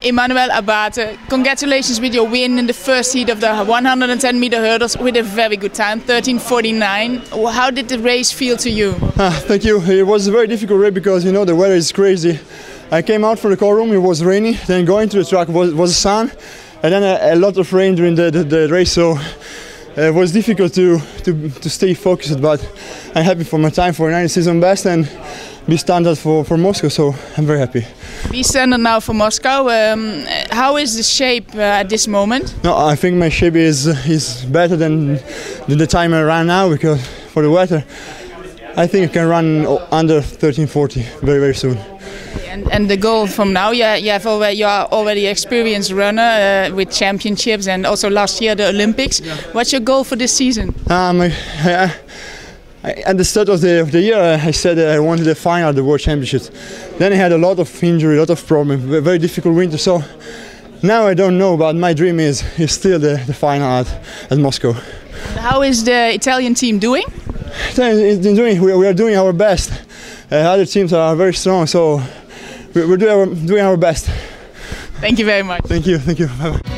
Emanuel Abate, congratulations with your win in the first heat of the 110 meter hurdles with a very good time, 13:49. How did the race feel to you? Ah, thank you. It was a very difficult race because you know the weather is crazy. I came out from the car room, it was rainy. Then going to the track was was sun, and then a, a lot of rain during the, the, the race. So uh, it was difficult to, to to stay focused. But I'm happy for my time for 90 season best and be standard for, for Moscow. So I'm very happy. Be standard now for Moscow. Um, how is the shape uh, at this moment? No, I think my shape is is better than the time I ran now because for the weather. I think I can run under 13:40 very very soon. And, and the goal from now, yeah, you have already you are already experienced runner uh, with championships and also last year the Olympics. What's your goal for this season? Um, I, I, at the start of the, of the year, I said I wanted the final at the World Championships. Then I had a lot of injury, a lot of problems, a very difficult winter. So now I don't know, but my dream is, is still the, the final at, at Moscow. How is the Italian team doing? Doing, we are doing our best. Uh, other teams are very strong, so we're doing our, doing our best. Thank you very much. Thank you, thank you. Bye-bye.